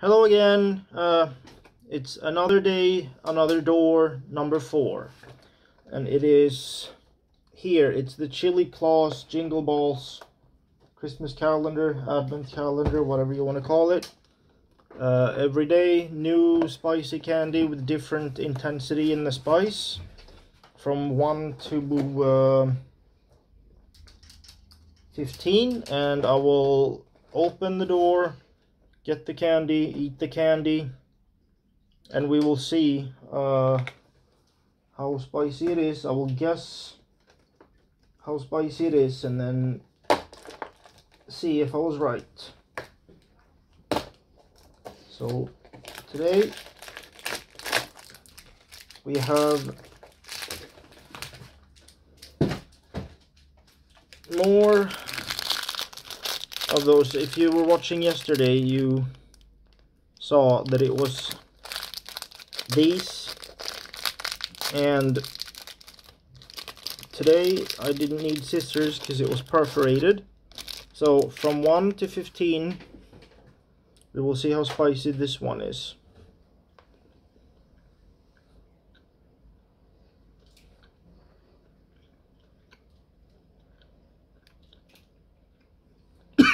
Hello again. Uh, it's another day, another door, number four. And it is here. It's the Chili Klaus Jingle Balls Christmas calendar, Advent calendar, whatever you want to call it. Uh, every day, new spicy candy with different intensity in the spice. From 1 to uh, 15. And I will open the door get the candy, eat the candy, and we will see uh, how spicy it is. I will guess how spicy it is and then see if I was right. So today we have more of those. If you were watching yesterday, you saw that it was these. And today I didn't need scissors because it was perforated. So from 1 to 15, we will see how spicy this one is.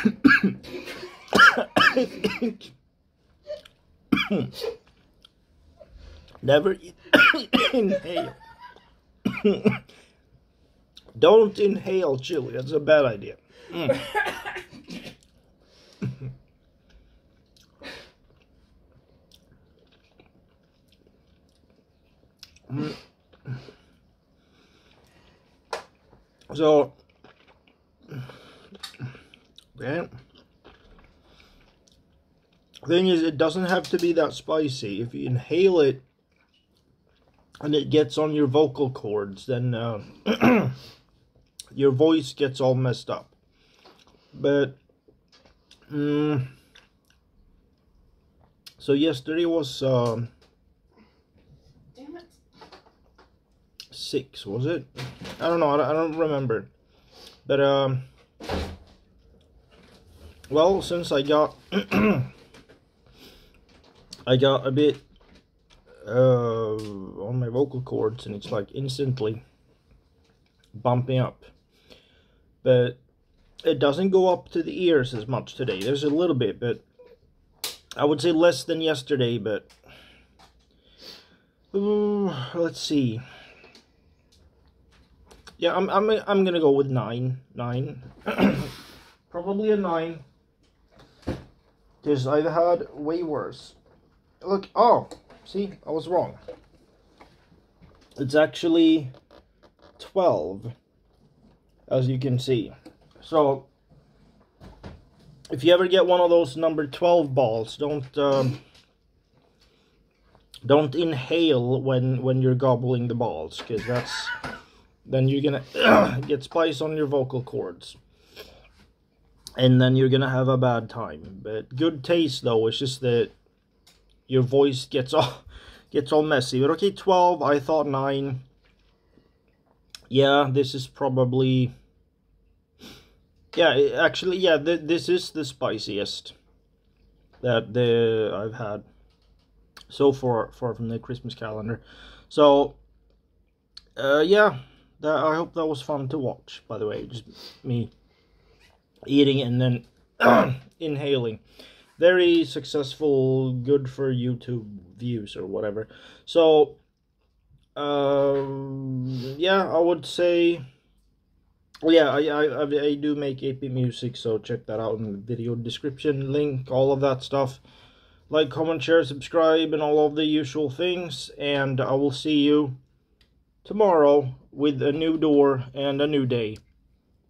never inhale. Don't inhale chili. That's a bad idea. Mm. So, thing is it doesn't have to be that spicy. If you inhale it and it gets on your vocal cords then uh, your voice gets all messed up. But um, so yesterday was um, six was it? I don't know i don't remember. But um well since i got I got a bit uh, on my vocal cords and it's like instantly bumping up. But it doesn't go up to the ears as much today. There's a little bit, but I would say less than yesterday, but let's see. Yeah, I'm I'm I'm gonna go with nine, nine, probably a nine, because I've had way worse. Look, oh, see, I was wrong. It's actually 12, as you can see. So, if you ever get one of those number 12 balls, don't um, don't inhale when when you're gobbling the balls, because that's then you're gonna get spice on your vocal cords and then you're gonna have a bad time but good taste though it's just that your voice gets all gets all messy. But okay, 12, I thought 9. Yeah, this is probably... Yeah, actually, yeah, th this is the spiciest that the I've had so far, far from the Christmas calendar. So, uh, yeah, that, I hope that was fun to watch, by the way. Just me eating and then inhaling very successful, good for YouTube views or whatever. So, um, yeah, I would say, yeah, I, I, I do make AP music, so check that out in the video description, link, all of that stuff. Like, comment, share, subscribe, and all of the usual things, and I will see you tomorrow with a new door and a new day.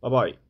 Bye-bye.